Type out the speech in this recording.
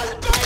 Go!